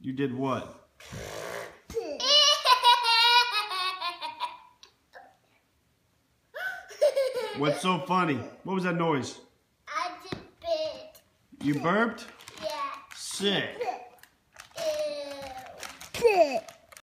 You did what? What's so funny? What was that noise? I just burped. You burped? Yeah. Sick. Ew.